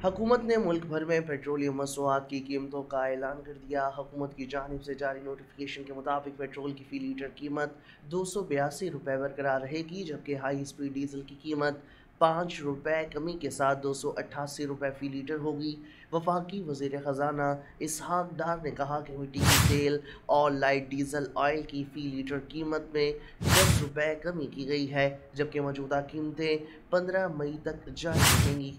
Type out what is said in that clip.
हुकूमत ने मुल्क भर में पेट्रोलियम मसनूआत की कीमतों का ऐलान कर दिया। हुकूमत की जानब से जारी नोटिफिकेशन के मुताबिक पेट्रोल की फ़ी लीटर कीमत दो सौ बयासी रुपये बरकरार रहेगी, जबकि हाई स्पीड डीजल की कीमत पाँच रुपये कमी के साथ दो सौ अट्ठासी रुपये फ़ी लीटर होगी। वफाकी वज़ीर ख़जाना इसहाक डार ने कहा कि मिट्टी की तेल और लाइट डीजल ऑयल की फ़ी लीटर कीमत में दस रुपये कमी की गई है, जबकि मौजूदा कीमतें पंद्रह मई तक जारी रहेंगी।